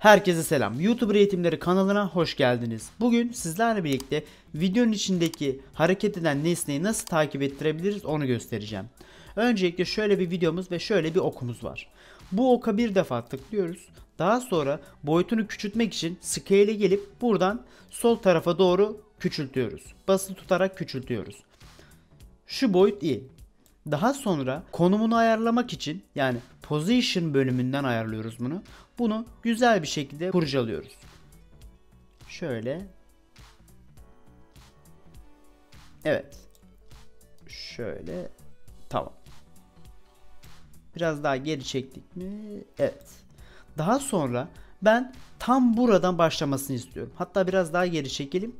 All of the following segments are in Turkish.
Herkese selam. YouTuber Eğitimleri kanalına hoş geldiniz. Bugün sizlerle birlikte videonun içindeki hareket eden nesneyi nasıl takip ettirebiliriz onu göstereceğim. Öncelikle şöyle bir videomuz ve şöyle bir okumuz var. Bu oka bir defa tıklıyoruz. Daha sonra boyutunu küçültmek için scale'e gelip buradan sol tarafa doğru küçültüyoruz. Basılı tutarak küçültüyoruz. Şu boyut iyi. Daha sonra konumunu ayarlamak için yani position bölümünden ayarlıyoruz bunu. Bunu güzel bir şekilde kurcalıyoruz. Şöyle. Evet. Şöyle. Tamam. Biraz daha geri çektik mi? Evet. Daha sonra ben tam buradan başlamasını istiyorum. Hatta biraz daha geri çekelim.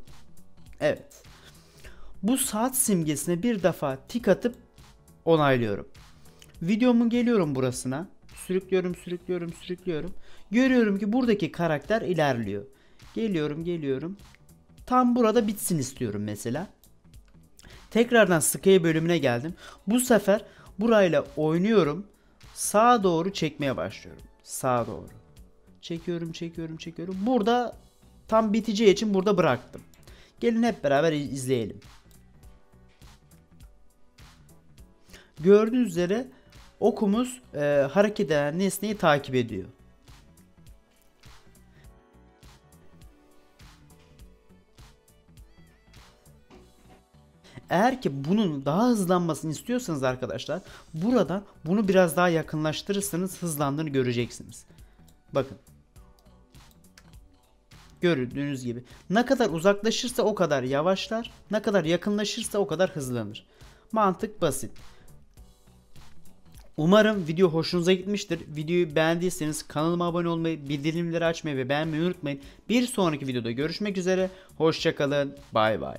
Evet. Bu saat simgesine bir defa tik atıp onaylıyorum. Videomun geliyorum burasına. Sürüklüyorum, sürüklüyorum, sürüklüyorum. Görüyorum ki buradaki karakter ilerliyor. Geliyorum, geliyorum. Tam burada bitsin istiyorum mesela. Tekrardan Sky bölümüne geldim. Bu sefer burayla oynuyorum. Sağa doğru çekmeye başlıyorum. Sağa doğru. Çekiyorum, çekiyorum, çekiyorum. Burada tam biteceği için burada bıraktım. Gelin hep beraber izleyelim. Gördüğünüz üzere okumuz e, hareket eden nesneyi takip ediyor. Eğer ki bunun daha hızlanmasını istiyorsanız arkadaşlar buradan bunu biraz daha yakınlaştırırsanız hızlandığını göreceksiniz. Bakın. Gördüğünüz gibi. Ne kadar uzaklaşırsa o kadar yavaşlar. Ne kadar yakınlaşırsa o kadar hızlanır. Mantık basit. Umarım video hoşunuza gitmiştir. Videoyu beğendiyseniz kanalıma abone olmayı, bildirimleri açmayı ve beğenmeyi unutmayın. Bir sonraki videoda görüşmek üzere. Hoşçakalın. Bay bay.